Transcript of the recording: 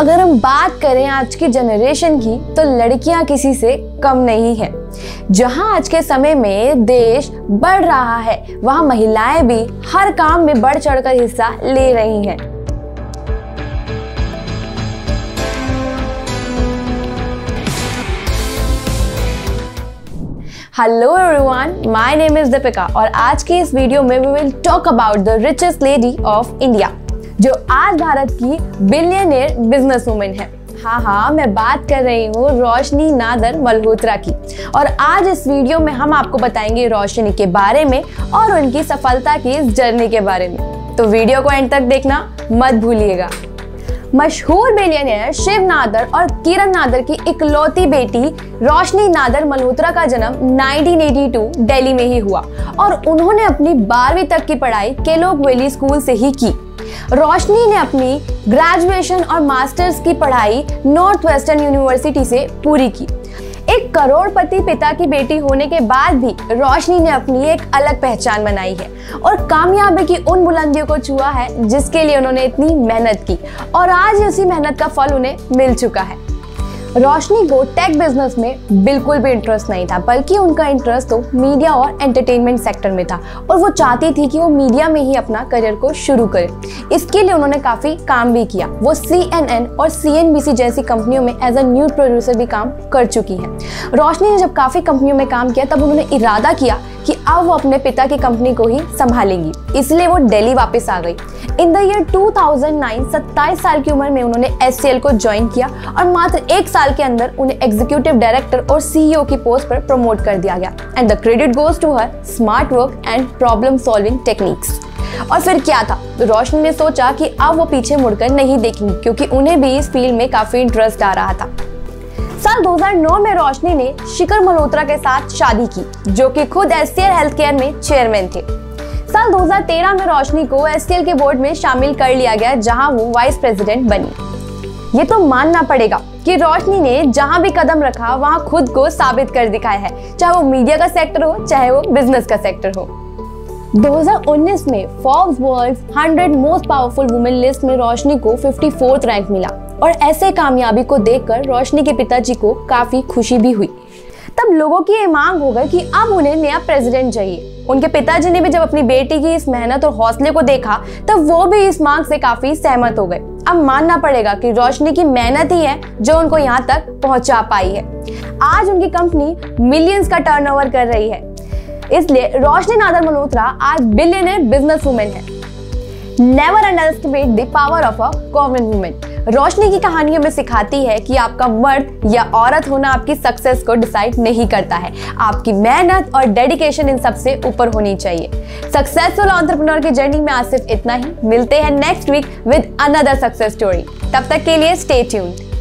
अगर हम बात करें आज की जनरेशन की तो लड़कियाँ किसी से कम नहीं है। जहाँ आज के समय में देश बढ़ रहा है, वहाँ महिलाएँ भी हर काम में बढ़ चढ़कर हिस्सा ले रही हैं। Hello everyone my name is Deepika और आज की इस वीडियो में we will talk about the richest lady of India जो आज भारत की बिलियनियर बिज़नेस वुमेन है। हाँ हाँ मैं बात कर रही हूँ रोशनी नादर मल्होत्रा की। और आज इस वीडियो में हम आपको बताएँगे रोशनी के बारे में और उनकी सफलता की इस जर्नी के बारे में। तो वीडियो को एंड तक देखना, मत भूलिएगा। मशहूर बिलियनियर शिव नादर और किरण नादर की इकलौती बेटी रोशनी नादर मल्होत्रा का जन्म 1982 दिल्ली में ही हुआ। और उन्होंने अपनी बारहवीं तक की पढ़ाई केलोग वैली स्कूल से ही की। रोशनी ने अपनी ग्रेजुएशन और मास्टर्स की पढ़ाई नॉर्थ वेस्टर्न यूनिवर्सिटी से पूरी की। एक करोड़पति पिता की बेटी होने के बाद भी रोशनी ने अपनी एक अलग पहचान बनाई है और कामयाबी की उन बुलंदियों को छुआ है जिसके लिए उन्होंने इतनी मेहनत की। और आज उसी मेहनत का फल उन्हें मिल चुका है। रोशनी को टेक बिज़नेस में बिल्कुल भी इंटरेस्ट नहीं था, बल्कि उनका इंटरेस्ट तो मीडिया और एंटरटेनमेंट सेक्टर में था। और वो चाहती थी कि वो मीडिया में ही अपना करियर को शुरू करे। इसके लिए उन्होंने काफ़ी काम भी किया। वो सीएनएन और सीएनबीसी जैसी कंपनियों में एज अ न्यूज़ प्रोड्यूसर भी काम कर चुकी है। रोशनी ने जब काफ़ी कंपनियों में काम किया, तब उन्होंने इरादा किया कि अब वो अपने पिता की कंपनी को ही संभालेंगी। इसलिए वो दिल्ली वापस आ गई। इन द ईयर 2009 27 साल की उम्र में उन्होंने एससीएल को ज्वाइन किया और मात्र एक साल के अंदर उन्हें एग्जीक्यूटिव डायरेक्टर और सीईओ की पोस्ट पर प्रमोट कर दिया गया। And the credit goes to her smart work and problem solving techniques और फिर क्या था? तो रोशनी ने सोचा कि अब वो पीछे मुड़कर नहीं देखेंगी, क्योंकि उन्हें भी इस फ़ील्ड में काफ़ी इंटरेस्ट आ रहा था। साल 2009 में रोशनी ने शिखर मल्होत्रा के साथ शादी की, जो कि खुद एस हेल्थ केयर में चेयरमैन थे। साल 2013 में रोशनी को एस के बोर्ड में शामिल कर लिया गया, जहाँ वो वाइस प्रेसिडेंट बनी। ये तो मानना पड़ेगा कि रोशनी ने जहाँ भी कदम रखा, वहाँ खुद को साबित कर दिखाया है, चाहे वो मीडिया का सेक्टर हो, चाहे वो बिज़नेस का सेक्टर हो। 2019 में Forbes world 100 most powerful women list में रोशनी को 54th रैंक मिला और ऐसे कामयाबी को देखकर रोशनी के पिताजी को काफ़ी खुशी भी हुई। तब लोगों की ये मांग हो गई कि अब उन्हें नया प्रेसिडेंट चाहिए। उनके पिताजी ने भी जब अपनी बेटी की इस मेहनत और हौसले को देखा, तब वो भी इस मांग से काफ़ी सहमत हो गए। अब मानना पड़ेगा कि रोशनी की मेहनत ही है जो उनको यहाँ तक पहुँचा पाई है। आज उनकी कंपनी मिलियंस का टर्नओवर कर रही है। इसलिए रोशनी नादर मल्होत्रा आज बिलियनर बिज़नेस वुमेन है। Never under the power of a common women Roshni की कहानियों में सिखाती है कि आपका मर्द या औरत होना आपकी सक्सेस को डिसाइड नहीं करता है। आपकी मेहनत और डेडिकेशन इन सबसे ऊपर होनी चाहिए। सक्सेसफुल ऑन्टरप्रनोर की जर्नी में आज सिर्फ़ इतना ही। मिलते हैं next week with another success story तब तक के लिए स्टे ट्यून्ड